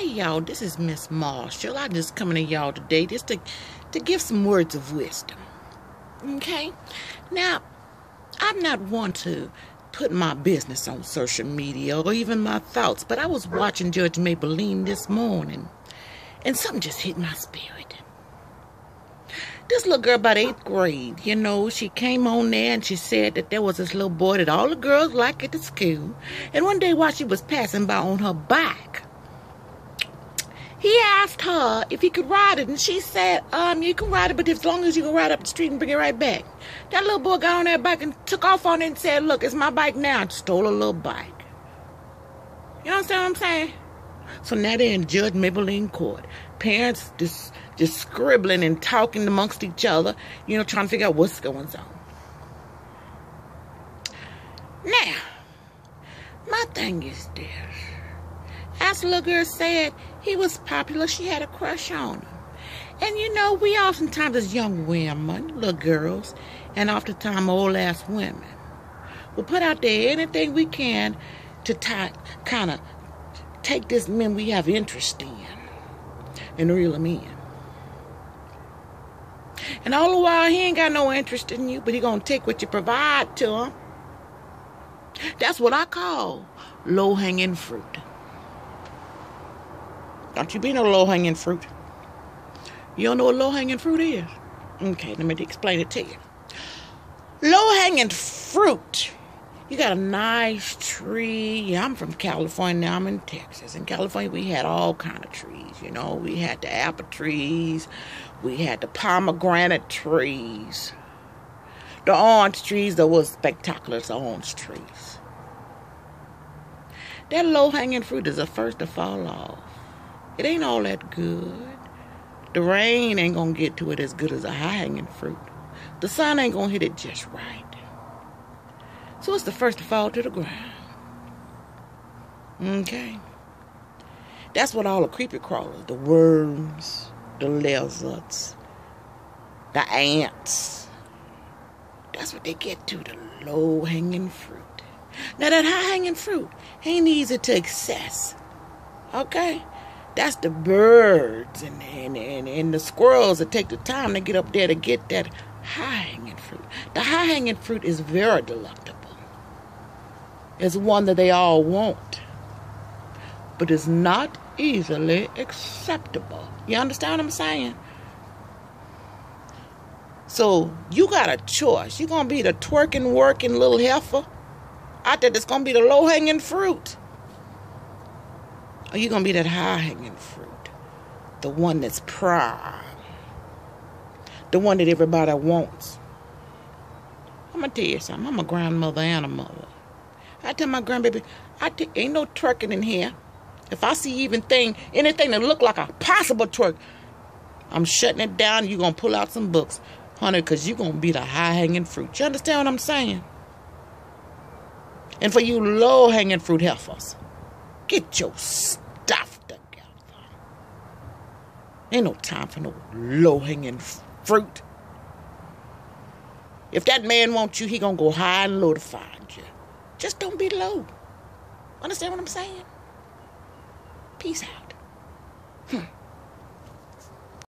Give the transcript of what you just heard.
Hey y'all, this is Miss Marshall. I just coming to y'all today just to to give some words of wisdom. Okay? Now, I'm not one to put my business on social media or even my thoughts, but I was watching Judge Mablean this morning and something just hit my spirit. This little girl about eighth grade, you know, she came on there and she said that there was this little boy that all the girls liked at the school. And one day while she was passing by on her bike, he asked her if he could ride it, and she said, um, you can ride it, but as long as you can ride up the street and bring it right back. That little boy got on that bike and took off on it and said, look, it's my bike now. And stole a little bike. You understand what I'm saying? So now they're in Judge Mablean court. Parents just just scribbling and talking amongst each other, you know, trying to figure out what's going on. Now, my thing is this. As the little girl said, he was popular. She had a crush on him. And you know, we oftentimes as young women, little girls, and oftentimes old ass women, will put out there anything we can to kind of take this men we have interest in and reel him in. And all the while, he ain't got no interest in you, but he gonna take what you provide to him. That's what I call low-hanging fruit. Don't you be no low-hanging fruit. You don't know what low-hanging fruit is? Okay, let me explain it to you. Low-hanging fruit. You got a nice tree. Yeah, I'm from California. Now I'm in Texas. In California, we had all kind of trees. You know, we had the apple trees. We had the pomegranate trees. The orange trees, that was spectacular, the orange trees. That low-hanging fruit is the first to fall off. It ain't all that good. The rain ain't gonna get to it as good as a high-hanging fruit. The sun ain't gonna hit it just right. So it's the first to fall to the ground. Okay. That's what all the creepy crawlers, the worms, the lizards, the ants. That's what they get to, the low hanging fruit. Now, that high hanging fruit ain't easy to access. Okay? That's the birds and, and, and, and the squirrels that take the time to get up there to get that high hanging fruit. The high hanging fruit is very delectable. It's one that they all want, but it's not easily acceptable. You understand what I'm saying? So you got a choice. You're gonna be the twerking, working little heifer out there that's gonna be the low hanging fruit. Or you gonna be that high hanging fruit. The one that's prime. The one that everybody wants. I'm gonna tell you something. I'm a grandmother and a mother. I tell my grandbaby, I ain't no twerking in here. If I see even thing, anything that look like a possible twerk, I'm shutting it down. You're going to pull out some books, honey, because you're going to be the high-hanging fruit. You understand what I'm saying? And for you low-hanging fruit heifers, get your stuff together. Ain't no time for no low-hanging fruit. If that man wants you, he gonna go high and low to find you. Just don't be low. Understand what I'm saying? Peace out. Hmm.